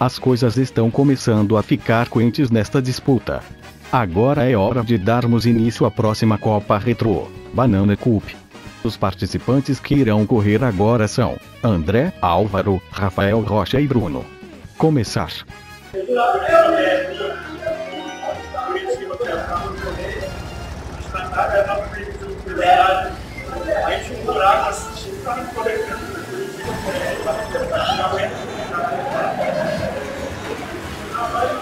As coisas estão começando a ficar quentes nesta disputa. Agora é hora de darmos início à próxima Copa Retro Banana Cup. Os participantes que irão correr agora são André, Álvaro, Rafael Rocha e Bruno. Começar. Rafael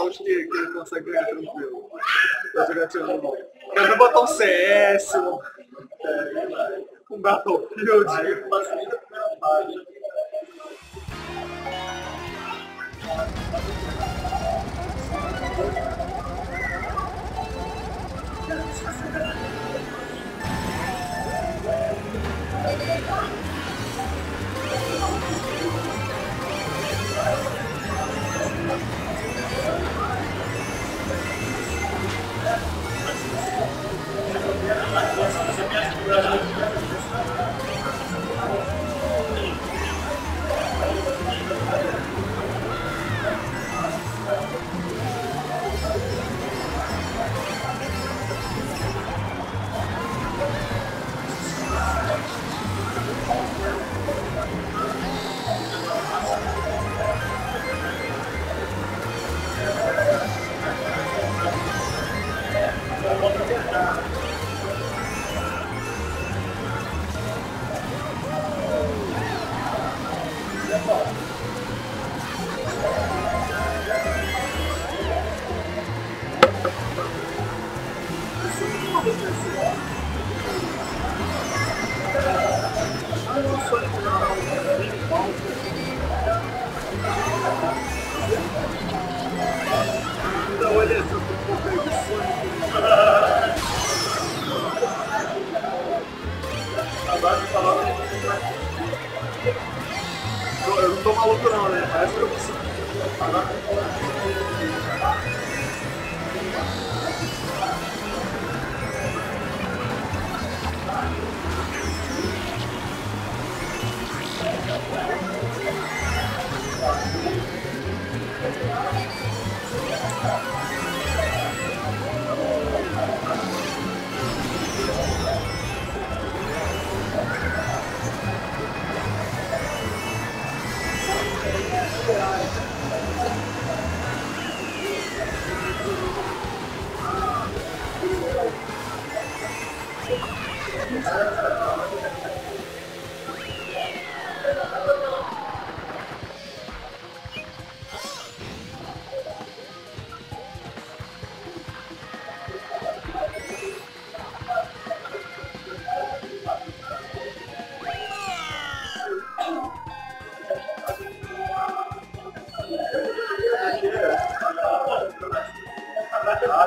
jogos que, que ele consegue ganhar tranquilo. Da jogatina normal. Quer ver botar um CS, um, é, um Battlefield. Aí, mas,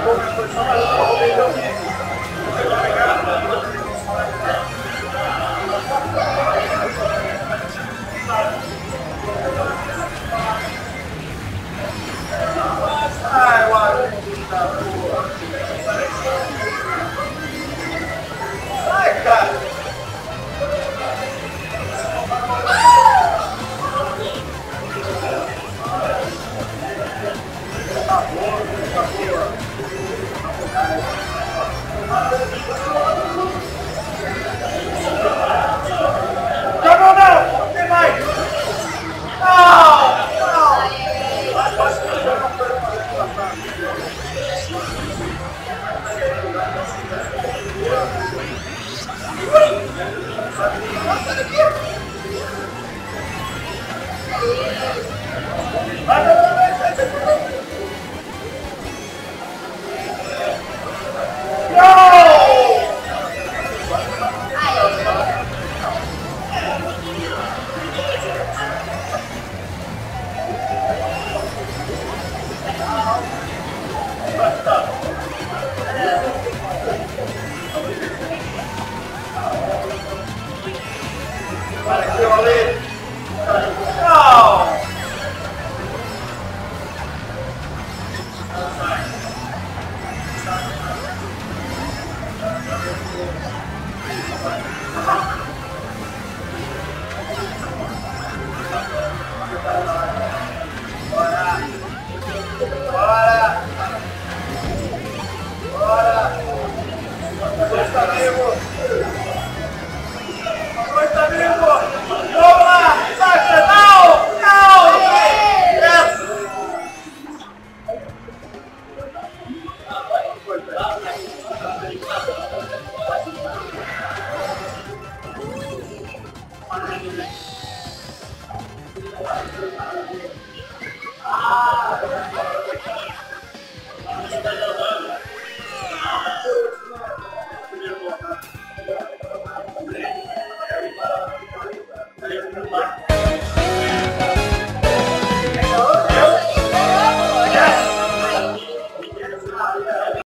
available.